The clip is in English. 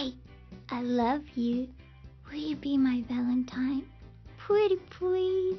Hey, I love you. Will you be my Valentine? Pretty please.